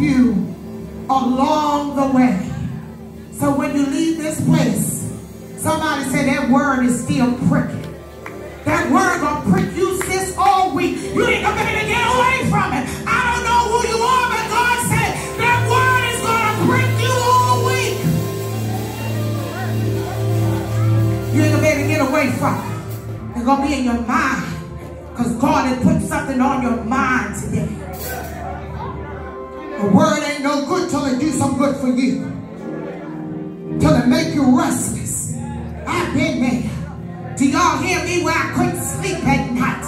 you along the way. So when you leave this place, somebody said that word is still pricking. That word gonna prick you no good till it do some good for you. Till it make you restless. I've been. Do y'all hear me where I couldn't sleep at night?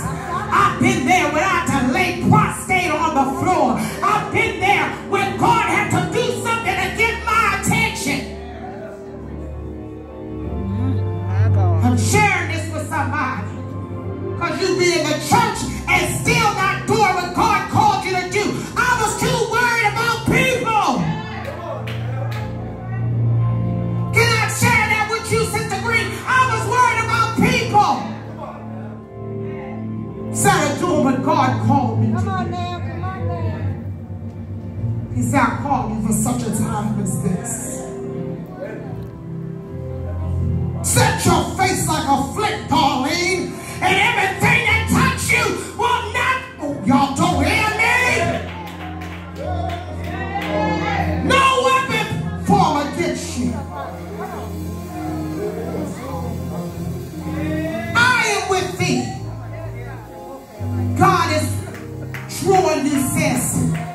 God called me. Come on man! come on man! He said, I called you for such a time as this. Set your God is drawing these sins.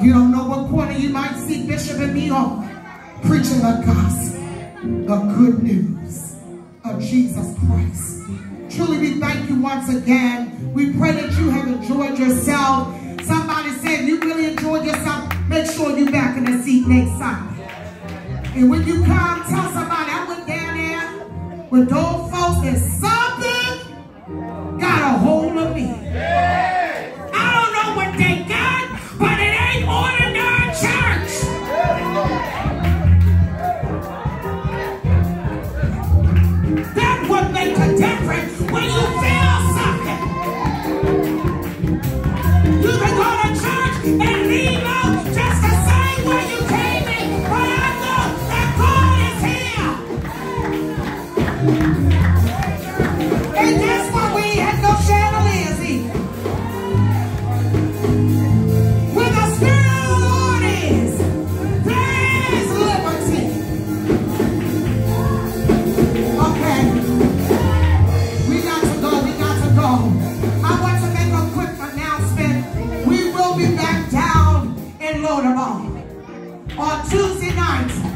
You don't know what corner you might see Bishop and me on preaching the gospel, the good news of Jesus Christ. Truly, we thank you once again. We pray that you have enjoyed yourself. Somebody said you really enjoyed yourself. Make sure you're back in the seat next time. And when you come, tell somebody, I went down there with those folks and something got a hold of me. friend. What you think? On Tuesday nights,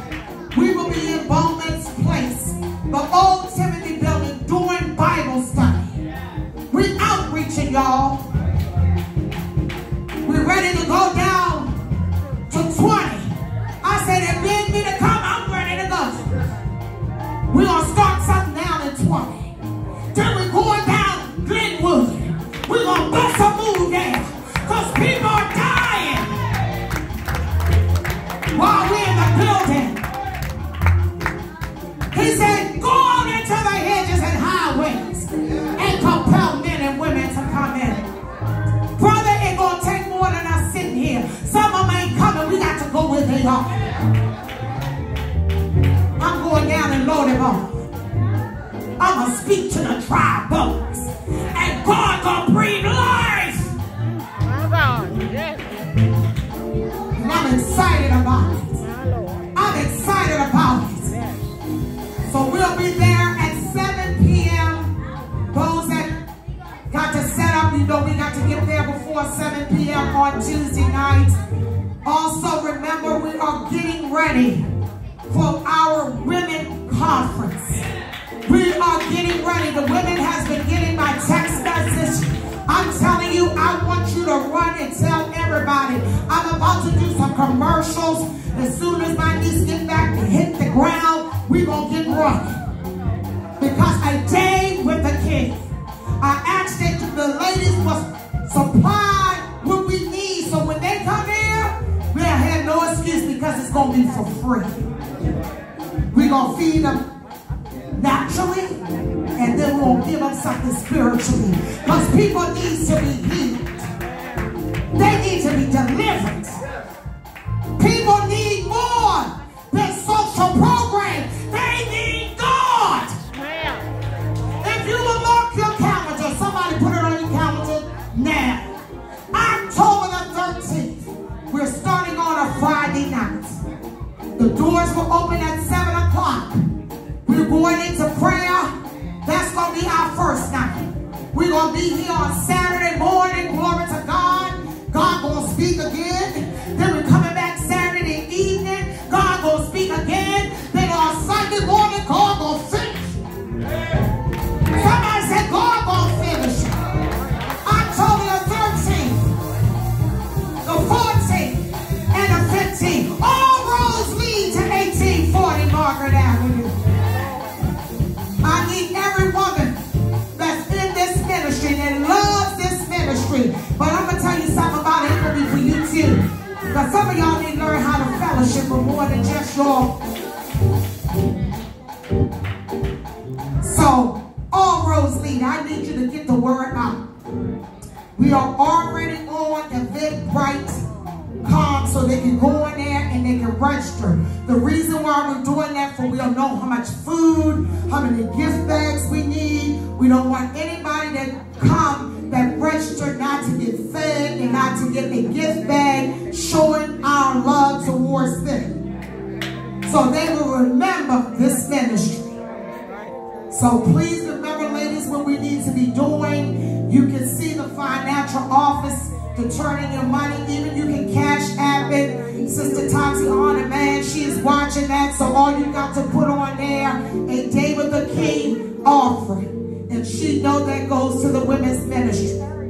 off. I'm going down and load him off. I'm going to speak to the dry bones. And God going to breathe life. And I'm excited about it. I'm excited about it. So we'll be there at 7 p.m. Those that got to set up, you know we got to get there before 7 p.m. on Tuesday night. Also remember we are getting ready for our women conference. We are getting ready. The women has been getting my text message. I'm telling you, I want you to run and tell everybody. I'm about to do some commercials. As soon as my niece get back and hit the ground, we gonna get running. Because a day with the king. I asked that the ladies must supply no excuse because it's gonna be for free. We're gonna feed them naturally, and then we're gonna give them something spiritually. Because people need to be healed. They need to be delivered. Going into prayer. That's going to be our first night. We're going to be here on Saturday morning. Glory to God. God going to speak again. Some of y'all need to learn how to fellowship with more than just your So, all roads lead. I need you to get the word out. We are already on Eventbrite.com so they can go in there and they can register. The reason why we're doing that for we don't know how much food, how many gift bags we need. We don't want anybody that come that register not to get fed and not to get a gift bag showing our love towards them. So they will remember this ministry. So please remember, ladies, what we need to be doing. You can see the financial office to turn in your money. Even you can cash app it. Sister Tatiana, man, she is watching that. So all you got to put on there a Day with the King offering. And she know that goes to the women's ministry.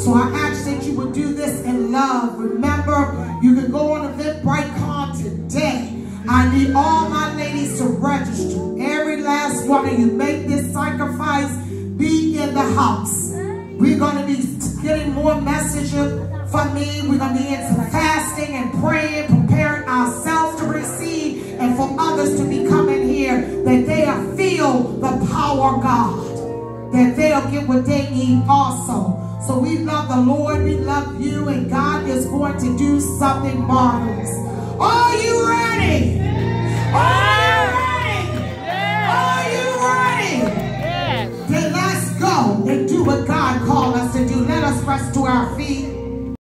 So I ask that you would do this in love. Remember, you can go on Eventbrite.com today. I need all my ladies to register. Every last one of you make this sacrifice. Be in the house. We're going to be getting more messages from me. We're going to be into fasting and praying, preparing ourselves to receive and for others to be coming here that they'll feel the power of God. That they'll get what they need also. So we love the Lord, we love you, and God is going to do something marvelous. Are you ready? Are